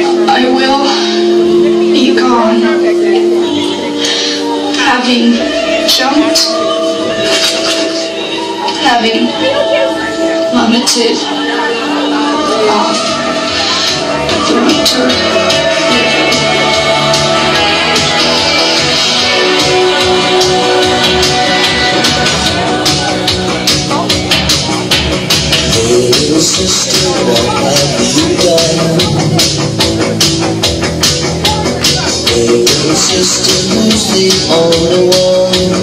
I will be gone. Having jumped, having vomited off the winter. Oh, sister. Hey little sister, who's the only one?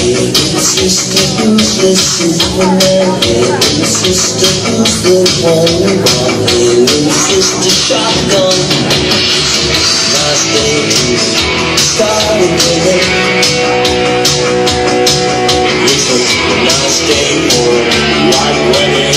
Hey little sister, who's the Superman? Hey little sister, who's the one? Hey little sister, shotgun. Nice day to start again. It's a nice day for white wedding.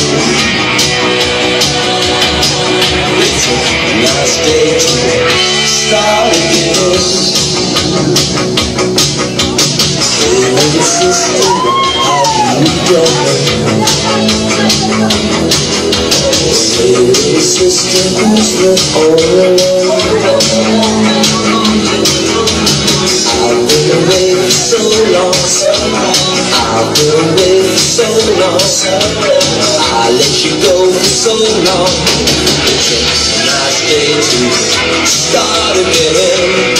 The only one? I've been away so long. I've been away so long. I let you go for so long. It's a nice day to start again.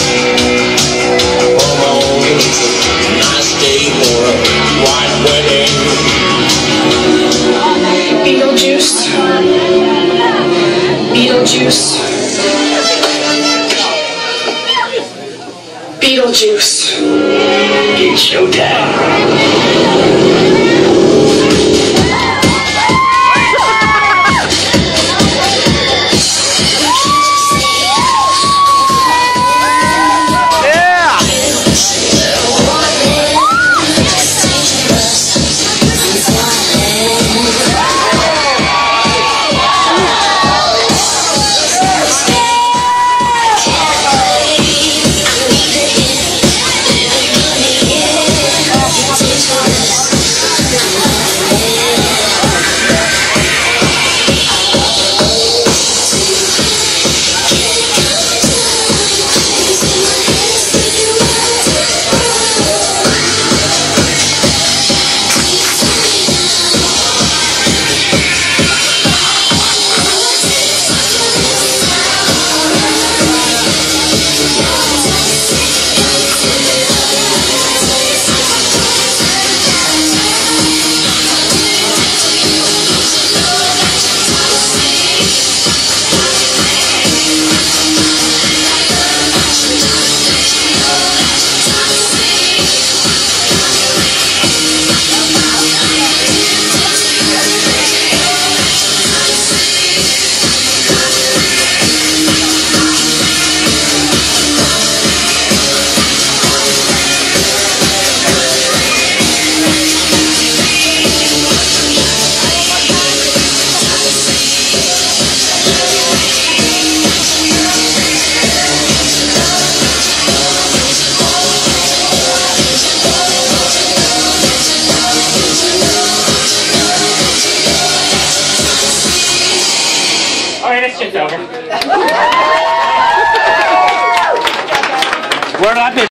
Beetlejuice. Beetlejuice. It's showtime. Right, this shit's over. Where did I be?